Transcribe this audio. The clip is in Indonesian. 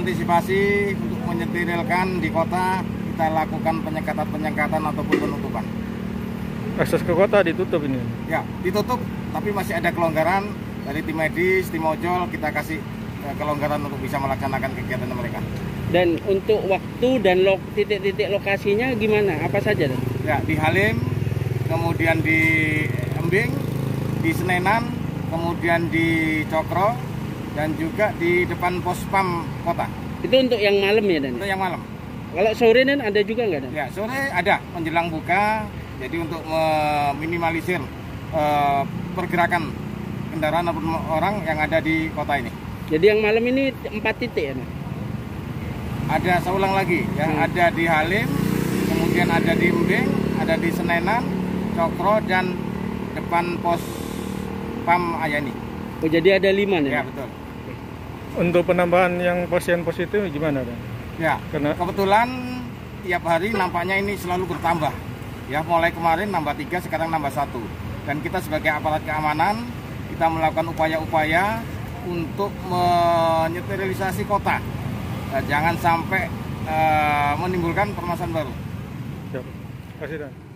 mengantisipasi untuk menyeterilkan di kota kita lakukan penyekatan-penyekatan ataupun penutupan. Akses ke kota ditutup ini. Ya, ditutup tapi masih ada kelonggaran dari tim medis, tim ojol kita kasih eh, kelonggaran untuk bisa melaksanakan kegiatan mereka. Dan untuk waktu dan lo- titik-titik lokasinya gimana? Apa saja? Dan? Ya, di Halim, kemudian di Embing, di Senenan, kemudian di Cokro, dan juga di depan pos pam kota. Itu untuk yang malam ya Dan? Itu yang malam. Kalau sore Dan ada juga nggak Dan? Ya, sore ada menjelang buka, jadi untuk meminimalisir eh, pergerakan kendaraan ataupun orang yang ada di kota ini. Jadi yang malam ini empat titik ya Dan? Ada saya ulang lagi, ya, Hmm. ada di Halim, kemudian ada di Embing, ada di Senenan, Cokro, dan depan pos pam Ayani. Oh jadi ada lima nih? Ya, betul. Untuk penambahan yang pasien positif gimana Dan? Ya, Karena kebetulan tiap hari nampaknya ini selalu bertambah. Ya, mulai kemarin nambah tiga, sekarang nambah satu. Dan kita sebagai aparat keamanan, kita melakukan upaya-upaya untuk menyterilisasi kota. Eh, jangan sampai eh, menimbulkan permasalahan baru. Siap. Kasih Dan.